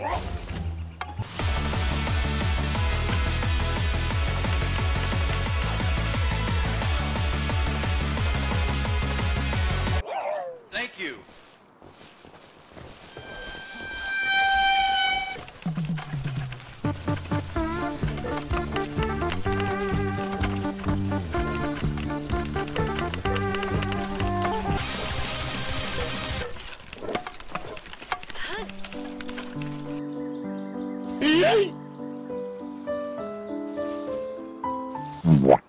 You. What?